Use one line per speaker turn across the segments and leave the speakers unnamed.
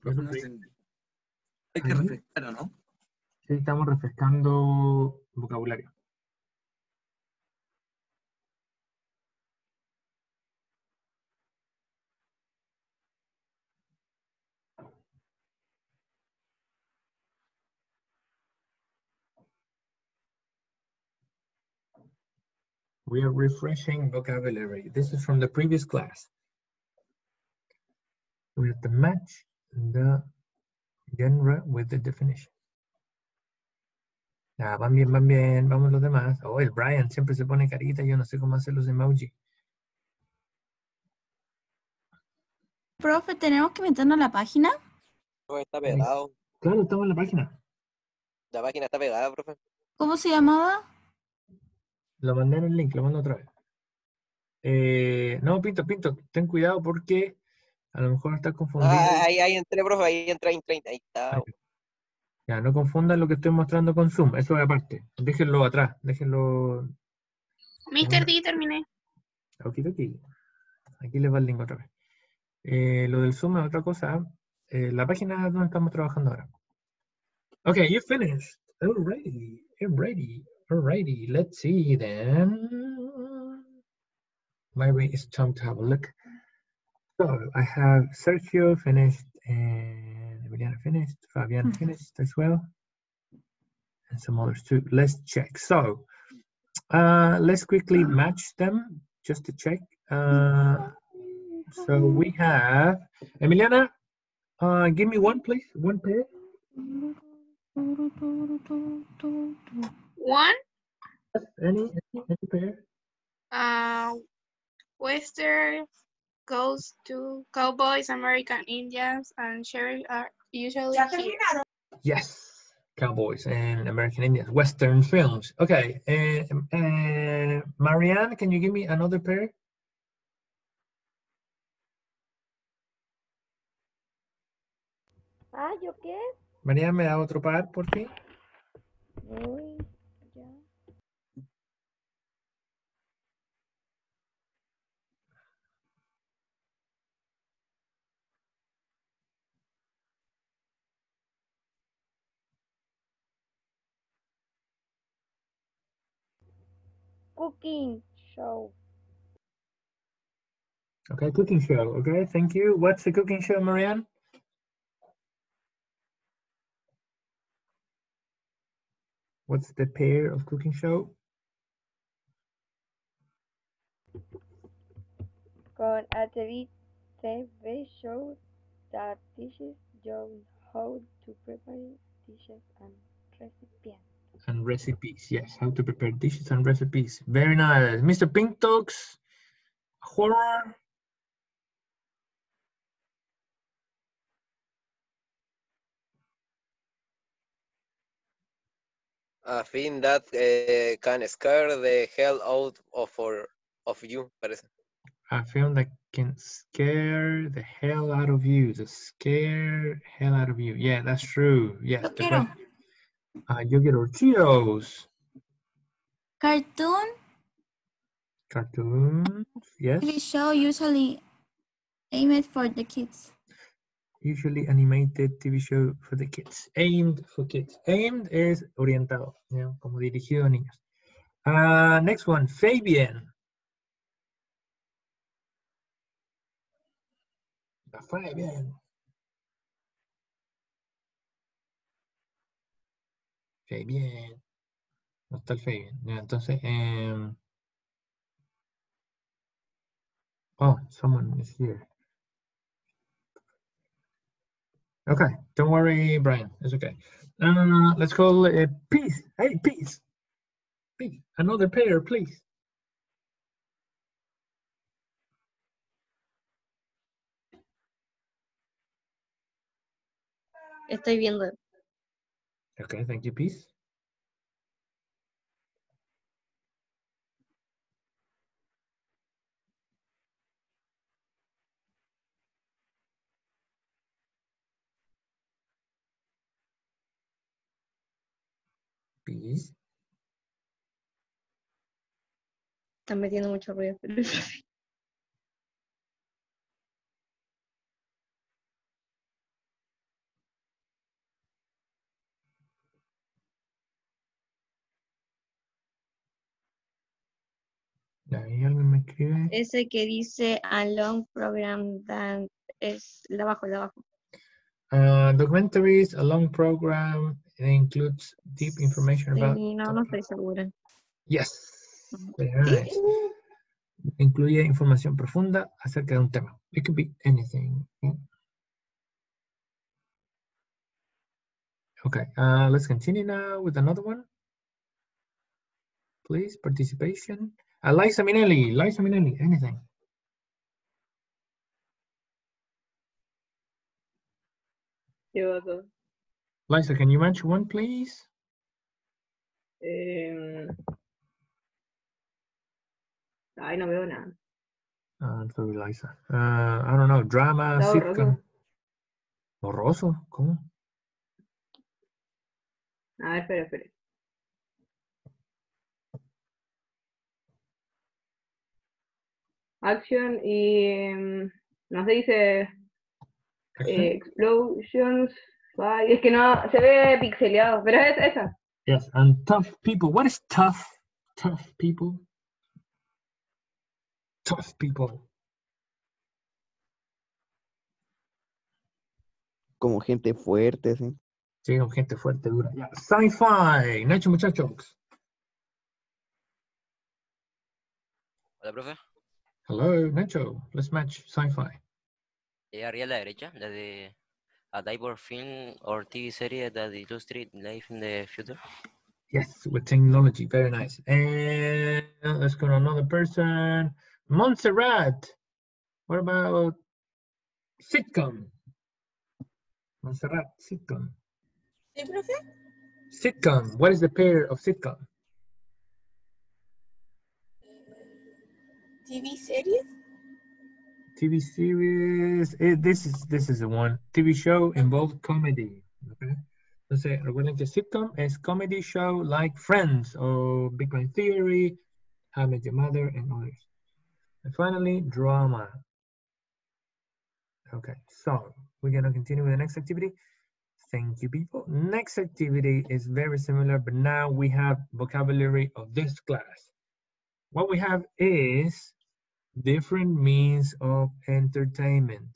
Profe, no sé. Hay que refrescar, ¿o no?
Sí, estamos refrescando vocabulario. We are refreshing vocabulary. This is from the previous class. We have the match the genre with the definition. Ya, van bien, van bien, vamos los demás. Oh, el Brian siempre se pone carita, yo no sé cómo hacer los emojis.
Profe, ¿tenemos que meternos a la página?
Está pegado.
Claro, estamos en la página.
La página está pegada, profe.
¿Cómo se llamaba?
Lo mandé en el link, lo mando otra vez. Eh, no, Pinto, Pinto, ten cuidado porque a lo mejor estás confundido.
Ah, ahí, ahí entré, profe, ahí entré, ahí entré, ahí está.
Ahí. Ya, no confundan lo que estoy mostrando con Zoom, eso es aparte. Déjenlo atrás, déjenlo.
Mr. D, terminé.
Okidoki. Aquí les va el link otra vez. Eh, lo del Zoom es otra cosa. eh, la página donde estamos trabajando ahora. Okay, you finished. Alrighty, alrighty, alrighty. Let's see then. Maybe it's time to have a look. So I have Sergio finished and Emiliana finished, Fabian finished as well, and some others too. Let's check. So uh, let's quickly match them just to check. Uh, so we have Emiliana. Uh, give me one, please. One pair.
One,
Any, any, any pair.
uh, Western goes to Cowboys, American Indians, and Sheriff are usually.
Yes. Cowboys and American Indians, Western films. Okay. And uh, Marianne, can you give me another pair?
Ah, ¿yo qué?
Marianne, ¿me da otro par, por fin?
Uy, Cooking show.
Okay, cooking show. Okay, thank you. What's the cooking show, Marianne? What's the pair of cooking show?
Con a TV, TV show that teaches you how to prepare dishes and recipes.
And recipes. Yes, how to prepare dishes and recipes. Very nice. Mr. Pink Talks, horror.
A film that eh, can scare the hell out of, or, of you, parece.
A film that can scare the hell out of you. The scare hell out of you. Yeah, that's true. Yeah.
Yo
que- Ah, yo quiero Cheetos.
Cartoon
Cartoons. Yes.
TV show usually aimed for the kids.
Usually animated TV show for the kids. Aimed for kids. Aimed es orientado, you know, como dirigido a niños. Uh, next one, Fabian. La Fabian. Fabian. No está el. Ya, entonces, em, oh, someone is here. Okay, don't worry, Brian. It's okay. Uh, let's call it peace. Hey, peace. Peace. Another pair, please.
Estoy viendo.
Okay, thank you, peace. Peace.
Están metiendo mucho ruido.
Ahí alguien me escribe.
Ese que dice a long program that es de abajo, de abajo.
Uh, documentaries, a long program, it includes deep information about.
Sí, no, no estoy segura.
Yes. Very nice. Incluye información profunda acerca de un tema. It could be anything. Okay, uh, let's continue now with another one. Please, participation. Uh, Liza Minnelli, Liza Minnelli, anything.
Llevo dos.
Liza, can you mention one, please?
Em, Ay, no veo nada.
Uh, I'm sorry, Liza. Uh, I don't know, drama,
Está
sitcom.
Borroso,
¿cómo?
A ver, espera, espera. Action y em, no se dice eh, explosions. Ay, es que no, se ve pixeleado, pero es esa.
Yes, and tough people. What is tough? Tough people. Tough people.
Como gente fuerte, sí.
Sí, con gente fuerte, dura. Ya. Sci-fi. Nacho, muchachos.
Hola, profe.
Hello, Nacho. Let's match sci-fi.
Eh, arriba a la derecha, la de a diver film or TV series that illustrate life in the future.
Yes, with technology. Very nice. And let's go to another person. Montserrat. What about sitcom? Montserrat, sitcom.
¿Sí, profe?
Sitcom. What is the pair of sitcom?
TV series.
TV series. eh, this is this is the one. TV show involved comedy. Okay. Entonces, recuerden que sitcom es comedy show like Friends or Big Bang Theory, How I Met Your Mother, and others. And finally, drama. Okay, so we're gonna continue with the next activity. Thank you, people. Next activity is very similar, but now we have vocabulary of this class. What we have is different means of entertainment.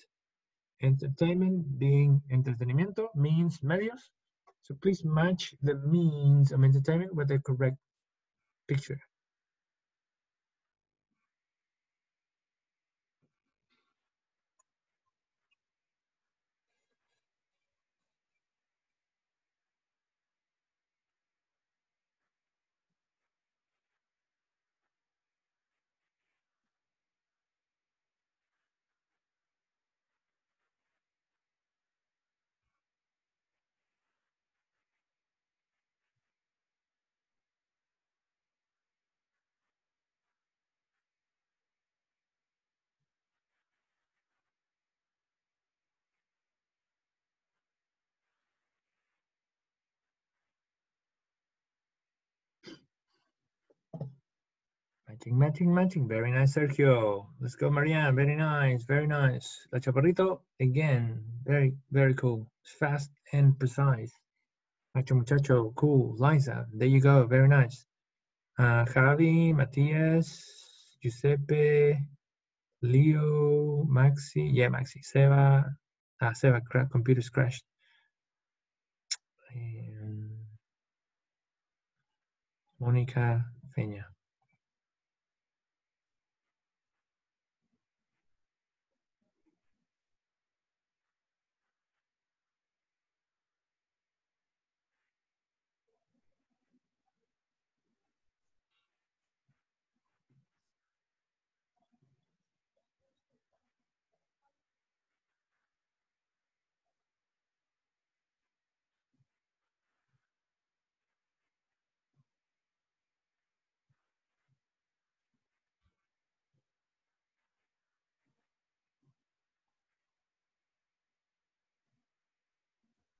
Entertainment being entretenimiento means medios. So please match the means of entertainment with the correct picture. Matching, matching, matching. Very nice, Sergio. Let's go, Marianne. Very nice, very nice. La Chaparrito, again, very, very cool. Fast and precise. Macho muchacho, cool. Liza, there you go. Very nice. Uh, Javi, Matias, Giuseppe, Leo, Maxi. Yeah, Maxi. Seba. Ah, Seba, cra computer's crashed. Monica Peña.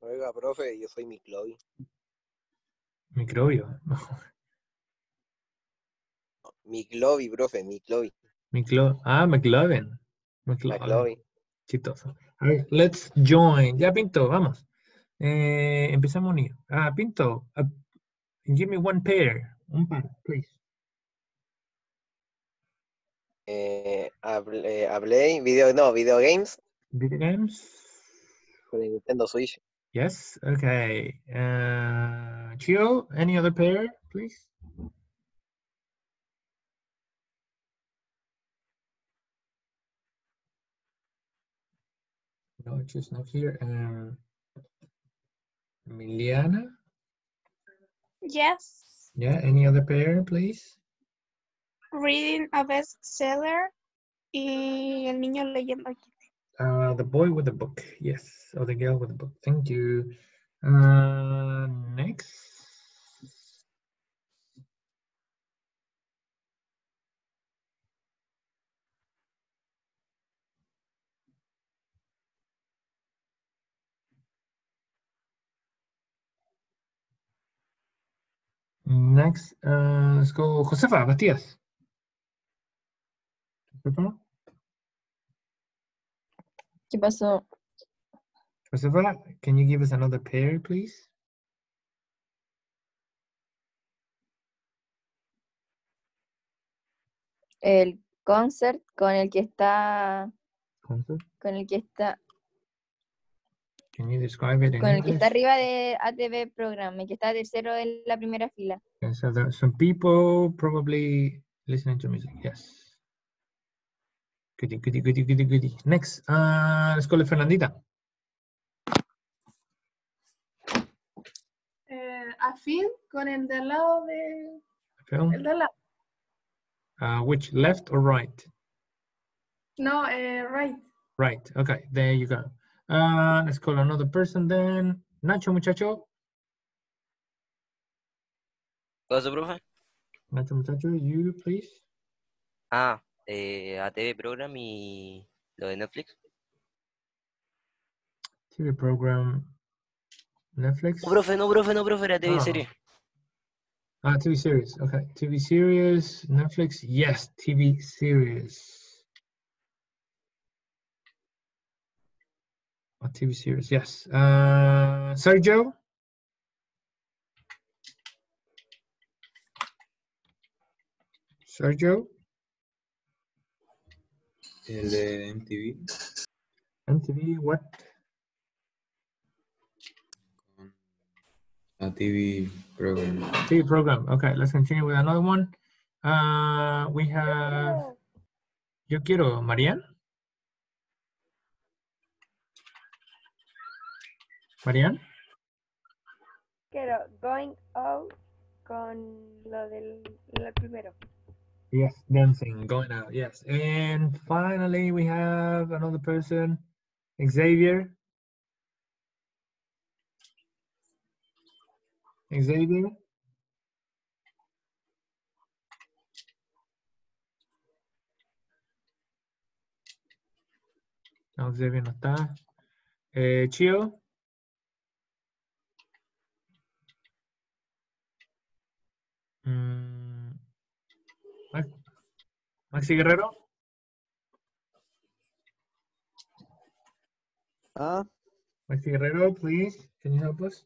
Oiga, profe, yo soy Miclovi.
Microbio.
Miclovi, profe, Miclovi.
Miclo ah, McLovin. McLovin. Chistoso. A ver, let's join. Ya, Pinto, vamos. Eh, empezamos a unir. Ah, Pinto, uh, give me one pair. Un par, please.
Eh, hable- eh, hablé, video, no, video games
Video games?
the Nintendo Switch.
Yes. Okay. Uh, Chio, any other pair, please? No, just not here. Um, Emiliana?
Yes.
Yeah, any other pair, please?
Reading a bestseller y el niño leyendo aquí.
Uh, the boy with the book. Yes. Or the girl with the book. Thank you. Uh, next. Next, uh, let's go Josefa, Matías. Josefa,
¿Qué pasó?
Josefa, can you give us another pair, please?
El concert con el que está,
Concert.
con el que está,
Can you describe it in
con el que está arriba de ATV Program, el que está tercero en la primera fila.
Okay, so there are some people probably listening to music. Yes. Goody, goody, goody, goody, goody. Next, uh, let's go to Fernandita.
Eh, afín con el de lado de.
Film.
El de al lado.
Uh, which left or right?
No, eh, right.
Right. Okay, there you go. Uh, let's call another person then. Nacho, muchacho.
¿Qué pasó, profe?
Nacho, muchacho, you please.
Ah, eh, ATV Program y lo de Netflix.
TV program. Netflix.
No, profe, no, profe, no, profe, era TV
Ah.
serie.
Ah, TV series. Okay, TV series. Netflix. Yes, TV series. A TV series. Yes. Uh, Sergio. Sergio.
El de MTV.
MTV. What?
A TV program.
TV program. Okay, let's continue with another one. Uh, we have. Yo quiero, Marian. Marian.
Quiero going out con lo del lo primero.
Yes, dancing, going out. Yes, and finally we have another person, Xavier. Xavier. Xavier no está. Eh, Chio. Mm, Max- Maxi Guerrero.
Ah,
Maxi Guerrero, please. Can you help us?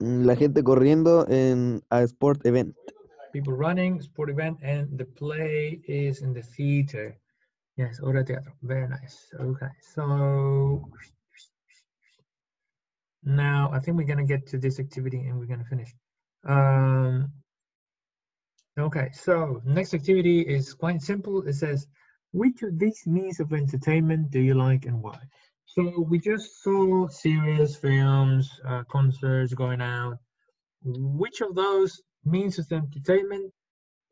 la gente corriendo en a sport event.
People running, sport event, and the play is in the theater. Yes, obra teatro. Very nice. Okay, so now I think we're gonna get to this activity and we're gonna finish. Um, okay, so next activity is quite simple. It says, which of these means of entertainment do you like and why? So we just saw series, films, uh, concerts, going out. Which of those means of entertainment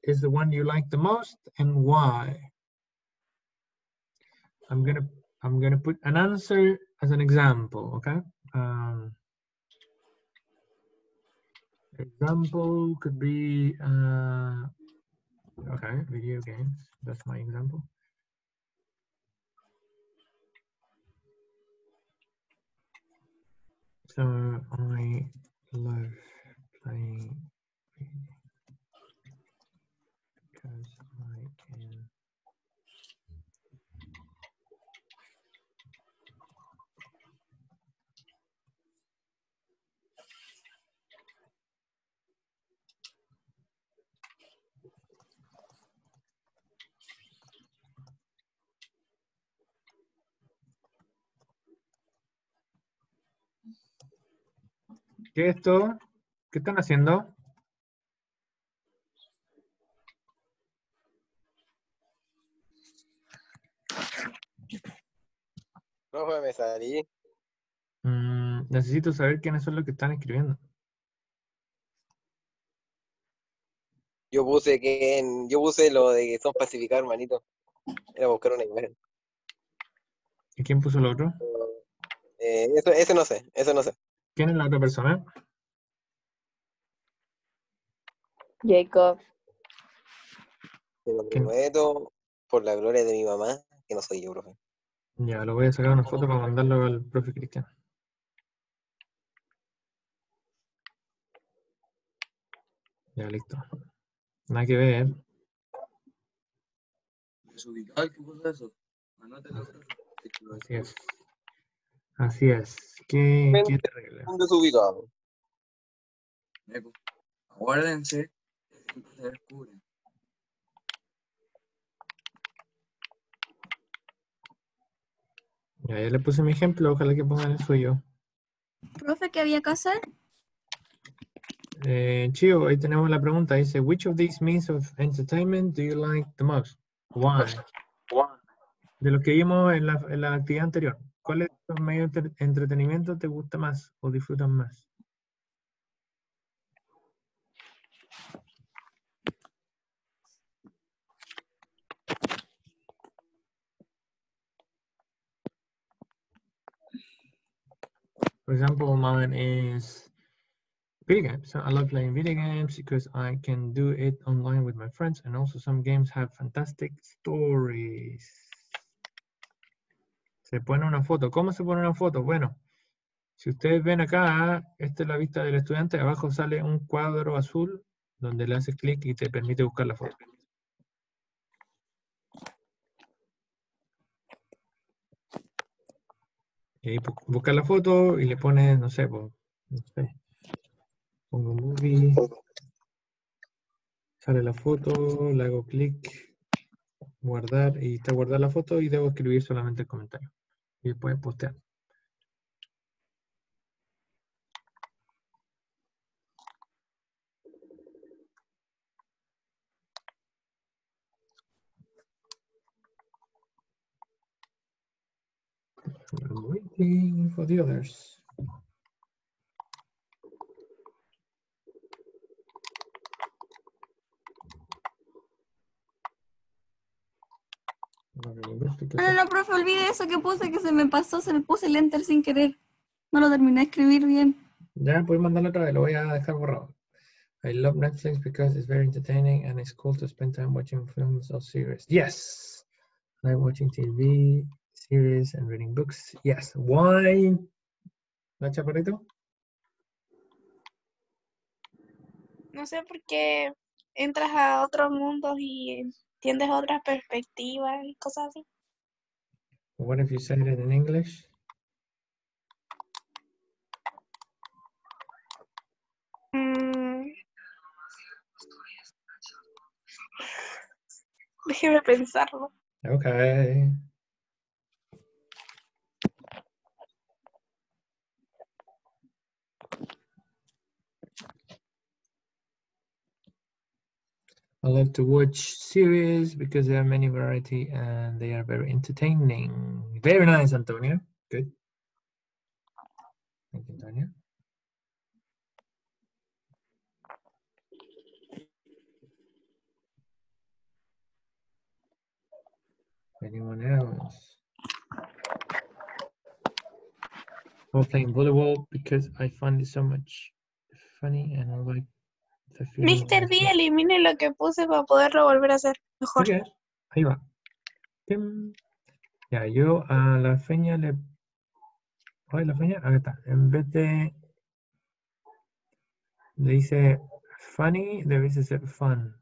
is the one you like the most and why? I'm gonna I'm gonna put an answer as an example, okay? Um, example could be uh, okay, video games. That's my example. So I love playing ¿Qué es esto? ¿Qué están haciendo?
Profe, me salí.
Mm, necesito saber quiénes son los que están escribiendo.
Yo puse que en- yo puse lo de que son pacificados, hermanito. Era buscar una imagen.
¿Y quién puso el otro?
Eh, eso, ese no sé, eso no sé.
¿Quién es la otra persona?
Jacob.
Te lo prometo por la gloria de mi mamá, que no soy yo, profe.
Ya, lo voy a sacar una foto para mandarlo al profe Cristian. Ya, listo. Nada que ver.
Desubicado, ¿qué cosa eso? Anótalo,
Así es. Así es. Qué, qué terrible.
Un desubicado.
Aguárdense, siempre se descubren.
Ya, ya le puse mi ejemplo, ojalá que pongan el suyo.
Profe, ¿qué había que hacer?
Eh, Chio, ahí tenemos la pregunta. Dice, which of these means of entertainment do you like the most? Why? De lo que vimos en la, en la actividad anterior, ¿cuáles de los medios de entre- entretenimiento te gusta más o disfrutan más? For example, mine is video games. So I love playing video games because I can do it online with my friends, and also some games have fantastic stories. Se pone una foto. ¿Cómo se pone una foto? Bueno, si ustedes ven acá, esta es la vista del estudiante. Abajo sale un cuadro azul donde le haces clic y te permite buscar la foto. Y ahí bu- buscas la foto y le pones, no sé, no sé, pongo movie, sale la foto, le hago clic, guardar y está guardada la foto y debo escribir solamente el comentario. Y después postear. Waiting for the others.
No, no, no, profe, olvide eso que puse, que se me pasó, se me puse el enter sin querer. No lo terminé de escribir bien.
Ya, puedes mandarlo otra vez, lo voy a dejar borrado. I love Netflix because it's very entertaining and it's cool to spend time watching films or series. Yes! I like watching TV, series, and reading books. Yes. Why? ¿La chaparrito?
No sé por qué entras a otros mundos y entiendes otras perspectivas y cosas así.
What if you said it in English?
Mm. Déjeme pensarlo.
Okay. I love to watch series because there are many variety and they are very entertaining. Very nice, Antonio. Good. Thank you, Antonio. Anyone else? I'm playing volleyball because I find it so much funny and I like.
Mr. D, elimine lo que puse para poderlo volver a hacer mejor.
Ahí va. Ya, yo a la feña le. Ay, la feña, acá está. En vez de. Le dice funny, debe ser fun.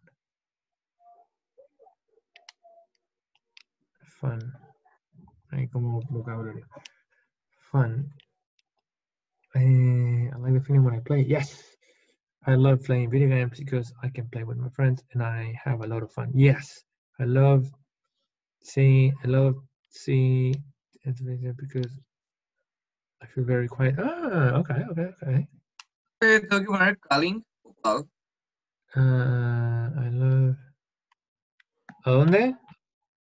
Fun. Ahí como vocabulario. Fun. Eh, I like the feeling when I play. Yes. I love playing video games because I can play with my friends and I have a lot of fun. Yes. I love see I love see it because I feel very quiet. Ah, okay, okay, okay.
Poner calling o.
Uh, I love. ¿A dónde?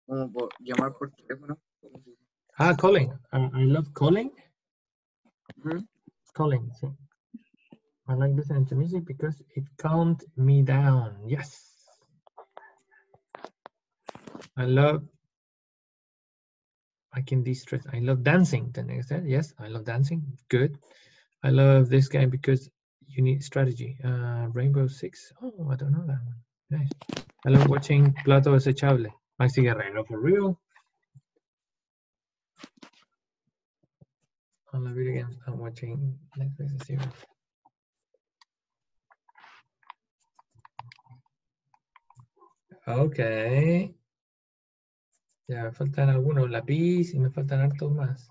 Como por llamar por teléfono. ¿cómo se dice?
Ah, calling. Uh, I love calling.
Ujú.
Calling. Sí. I like listening to music because it calmed me down. Yes. I love. I can de-stress. I love dancing. The next that yes, I love dancing. Good. I love this game because you need strategy. Uh, Rainbow Six. Oh, I don't know that one. Nice. I love watching Plato Desechable. Maxi Guerrero for real. On the video games, I'm watching Netflix series. Ok. Ya me faltan algunos lápiz y me faltan hartos más.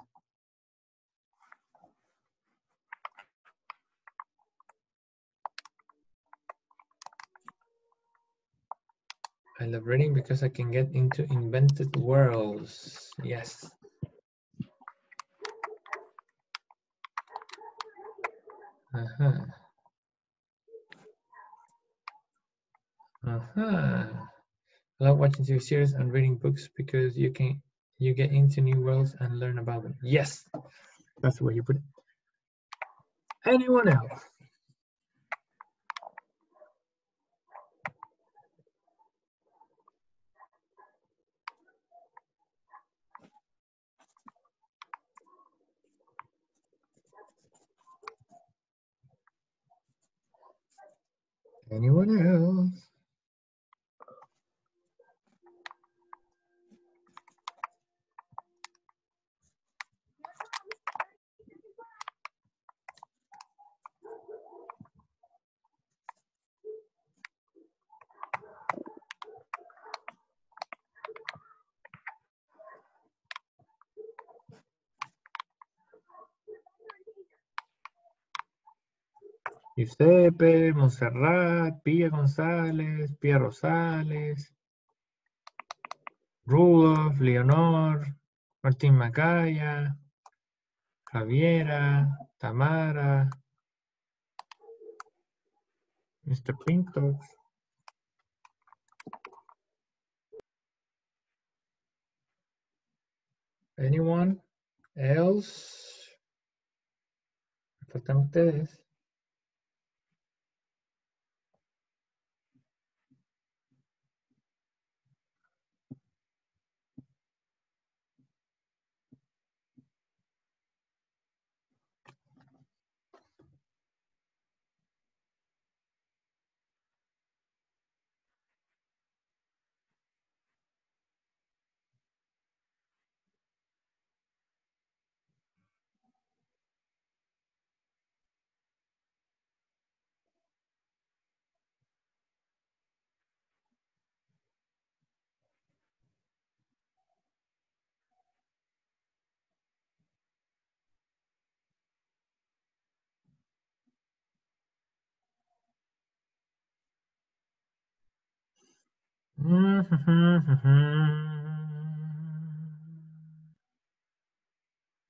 I love reading because I can get into invented worlds. Yes. Uh-huh. Uh-huh. I love watching TV series and reading books because you can you get into new worlds and learn about them. Yes, that's the way you put it. Anyone else? Anyone else? Giuseppe, Monserrat, Pia González, Pia Rosales, Rudolf, Leonor, Martín Macaya, Javiera, Tamara, Mr. Pinto. Anyone else? Faltan ustedes.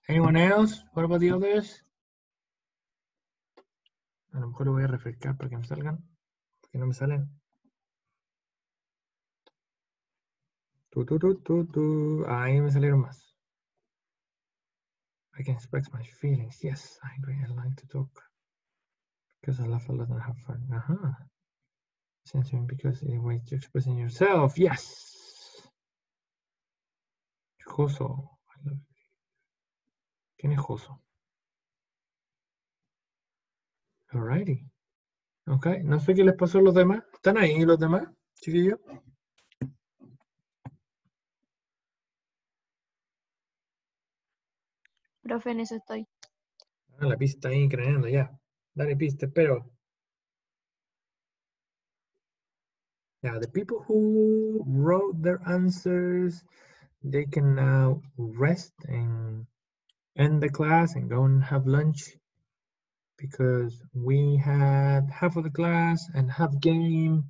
Anyone else? What about the others? A lo mejor lo voy a refrescar para que me salgan. Porque no me salen. Tu, tu, tu, tu, tu. Ahí me salieron más. I can express my feelings. Yes, I agree. I like to talk. Because I love a lot and have fun. Uh-huh. Censoring because it's a way to expressing yourself. Yes. Joso. ¿Quién es Joso? Alrighty. Ok, no sé qué les pasó a los demás. ¿Están ahí los demás, chiquillos?
Profe, en eso estoy.
Ah, la pista ahí craneando ya. Dale pista, espero. Yeah, the people who wrote their answers, they can now rest and end the class and go and have lunch because we had half of the class and half game.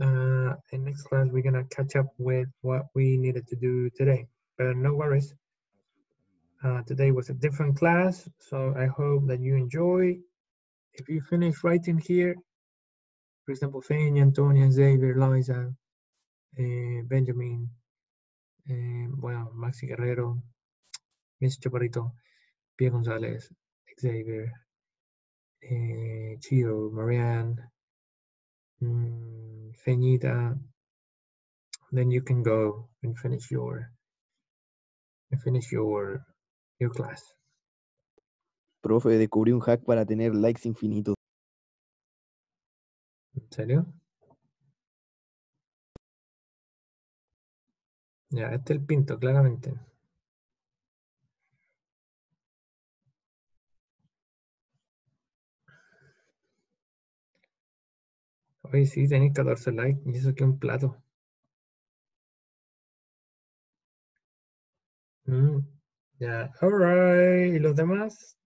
Uh, in next class, we're gonna catch up with what we needed to do today. But no worries. Uh, today was a different class, so I hope that you enjoy if you finish writing here, for example, Feña, Antonia, Xavier, Liza, eh, Benjamin, eh, bueno, Maxi Guerrero, Miss Chaparrito, Pia González, Xavier, eh, Chio, Marianne, mm, Feñita, then you can go and finish your and finish your your class.
Profe, descubrí un hack para tener likes infinitos.
¿En serio? Ya, este es el pinto, claramente. Oye, sí, tenéis 14 likes y eso que un plato. Mm, ya, alright. ¿Y los demás?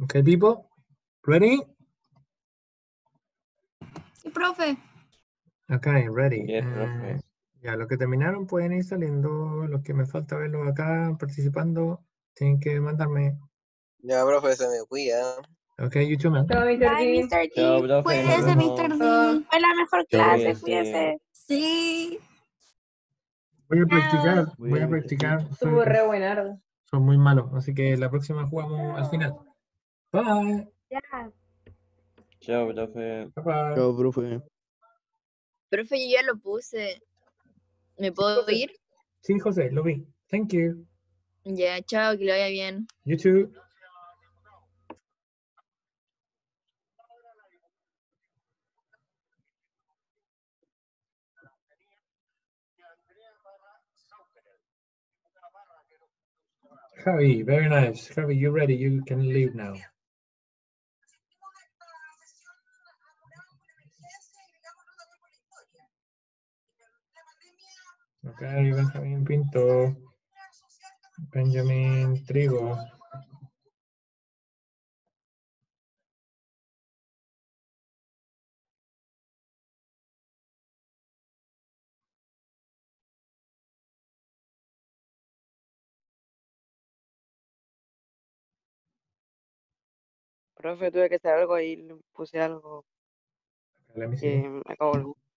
Okay, people, ready?
Sí, profe.
Okay, ready.
Yes, profe.
Eh, ya, los que terminaron pueden ir saliendo. Los que me falta verlos acá participando, tienen que mandarme.
Ya, profe, se me cuida.
Okay, you too, man.
Chao, Mr.
Bye,
D.
Mr. D.
Cuídese, Mr.
Fue la mejor clase, cuídese.
Sí.
Voy a practicar, voy a practicar.
Estuvo re buenardo.
soy muy malo, así que la próxima jugamos al final. Bye.
Ya.
Chao, profe.
Bye bye.
Chao, profe.
Profe, yo ya lo puse. ¿Me puedo
profe.
ir?
Sí, José, lo vi. Thank you.
Ya, chao, que le vaya bien.
You too. Javi, very nice. Javi, you ready? You can leave now. Okay, Benjamín Pinto. Benjamin Trigo.
Profe, tuve que hacer algo ahí, le puse algo
me see.
que me acabo de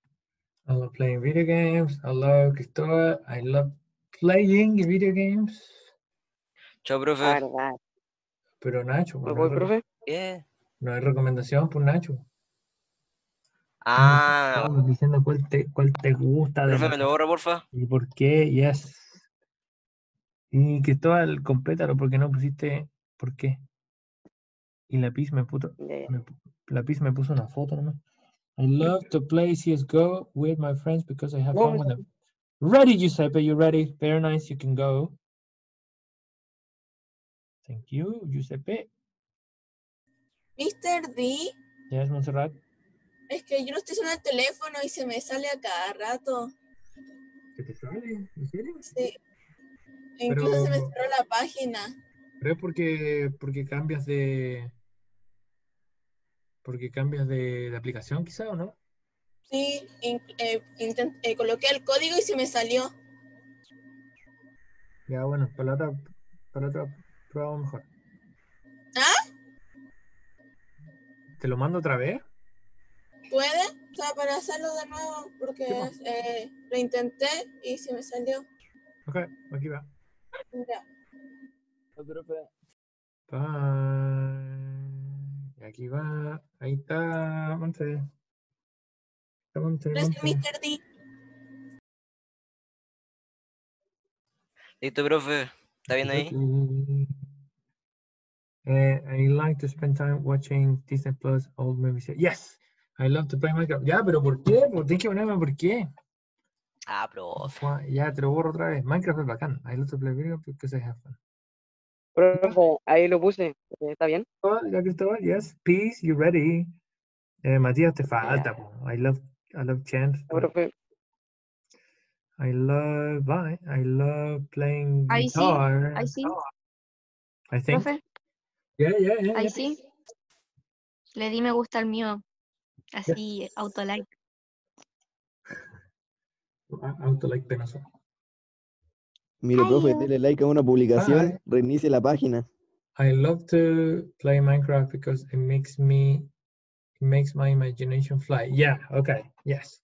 I love playing video games. I love Cristóbal. I love playing video games.
Chao, profe.
Verdad.
Pero Nacho,
¿Me
no
voy, profe?
Yeah.
no hay recomendación por Nacho.
Ah,
Estamos diciendo cuál te, cuál te gusta de
profe, ¿me lo borra, porfa?
y por qué. Yes. Y Cristóbal, complétalo porque no pusiste por qué. Y Lápiz me puso,
Ya, ya.
me, Lápiz me puso una foto nomás. I love to play CSGO with my friends because I have
No,
fun with them. Ready, Giuseppe, you ready? Very nice, you can go. Thank you, Giuseppe.
Mr. D,
Yes, Montserrat.
es que yo no estoy usando el teléfono y se me sale a cada rato.
¿Qué te sale? ¿En serio?
Sí. E Incluso se me cerró la página.
Pero es porque, porque cambias de. Porque cambias de, de aplicación, quizá, ¿o no?
Sí, in- eh, intent- eh, coloqué el código y se me salió.
Ya, bueno, para la otra, para la otra probamos mejor.
¿Ah?
¿Te lo mando otra vez?
¿Puede? O sea, para hacerlo de nuevo, porque eh, lo intenté y se me salió.
Ok, aquí va.
Ya.
Bye. Aquí va. Ahí está, Monte,
Gracias,
Monte.
Mr. D.
Listo, profe. ¿Está bien ahí?
Eh, I like to spend time watching Disney Plus old movies. Yes, I love to play Minecraft. Ya, pero ¿por qué? Pues tienes que ponerme por qué.
Ah, profe.
Ya, te lo borro otra vez. Minecraft es bacán. I love to play video because I have fun.
Profe, ahí lo puse. ¿Está bien?
Ya Cristóbal, yes, peace, you ready. Eh, Matías, te falta. po. I love, I love chant.
Ya, profe.
I love I, I love playing
Ahí sí,
guitar.
ahí sí.
I think.
Profe,
Yeah, yeah, yeah.
ahí
yeah.
sí. Le di me gusta al mío. Así, autolike.
A- Auto like penoso.
Mire, profe, dele like a una publicación,
Bye.
reinicie la página.
I love to play Minecraft because it makes me it makes my imagination fly. Yeah, okay. Yes.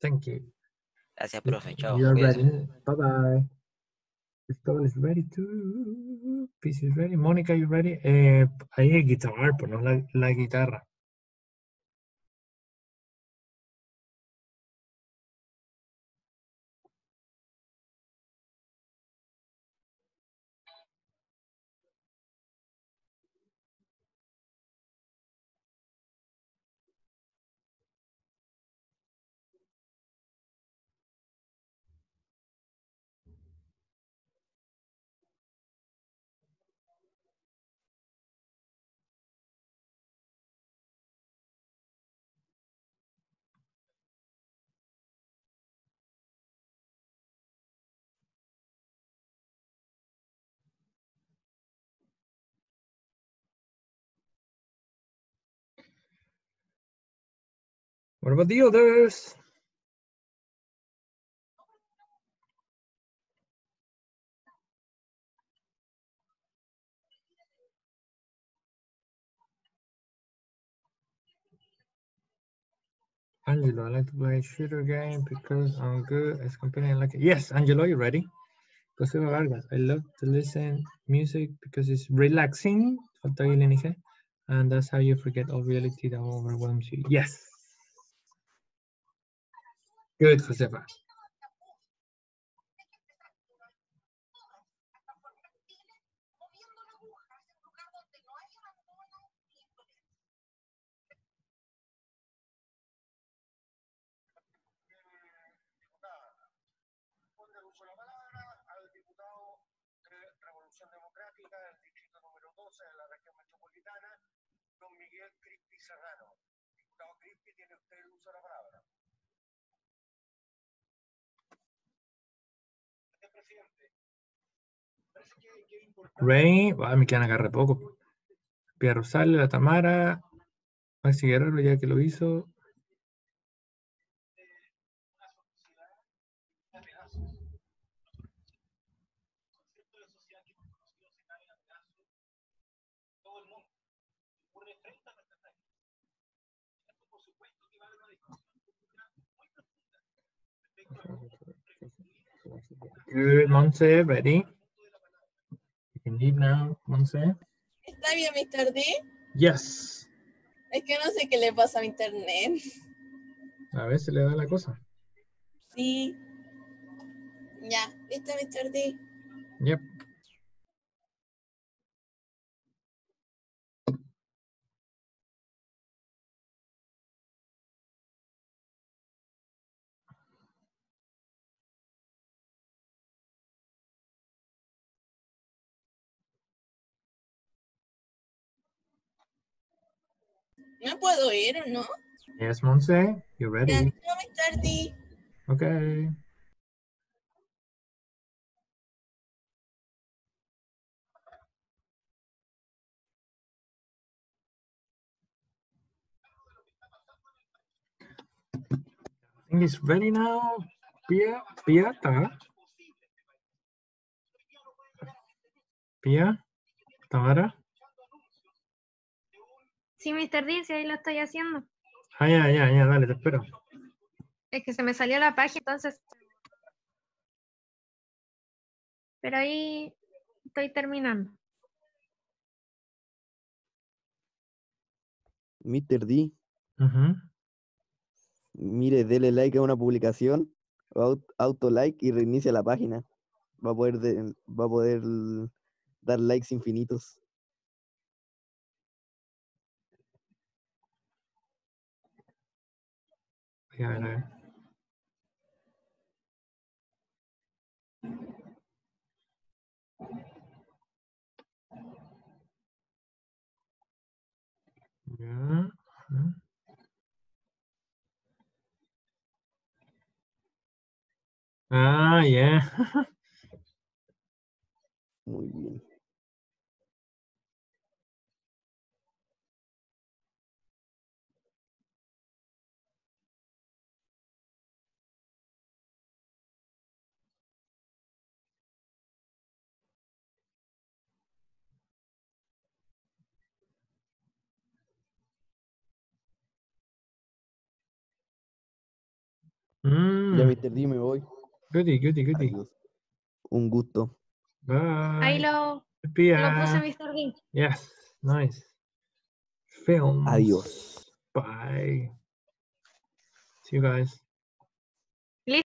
Thank you.
Gracias, profe. Chao.
You're ready. Bye bye. Cristóbal is ready too. Peace is ready. Mónica, you ready? Eh, ahí es guitar, pues no la, la guitarra. What about the others? Angelo, I like to play shooter game because I'm good as company. I like it. Yes, Angelo, you ready? Josefa Vargas, I love to listen music because it's relaxing. And that's how you forget all reality that overwhelms you. Yes. Good, Josefa. del distrito número 12 de la región metropolitana, don Miguel Crispi Serrano. Diputado Crispi, tiene usted el uso de la palabra. Ray, ah, me quedan agarre poco. Pia Rosales, la Tamara, Maxi Guerrero, ya que lo hizo. Good, Monse, ready? You can leave now, Monse.
¿Está bien, Mr. D?
Yes.
Es que no sé qué le pasa a mi internet.
A ver si le da la cosa.
Sí. Ya, ¿listo, Mr. D?
Yep.
No puedo ir, ¿no?
Yes, Monse,
you're
ready.
Yeah, coming tarde.
Okay. Everything is ready now. Pia, Piata. Pia, Tara.
Sí, Mr. D, sí, ahí lo estoy haciendo.
Ah, ya, ya, ya, dale, te espero.
Es que se me salió la página, entonces. Pero ahí estoy terminando.
Mr. D, mire, dele like a una publicación, au- auto like y reinicia la página. Va a poder, de- va a poder dar likes infinitos.
A ver. Ah, yeah.
Muy bien. Ya,
Mm,
Mr. D, me voy.
goody, goody, goody.
Adiós. Un gusto.
Ahí
Bye.
lo, lo puse. Mr. D.
Yes, nice. Films.
Adiós.
Bye. See you guys.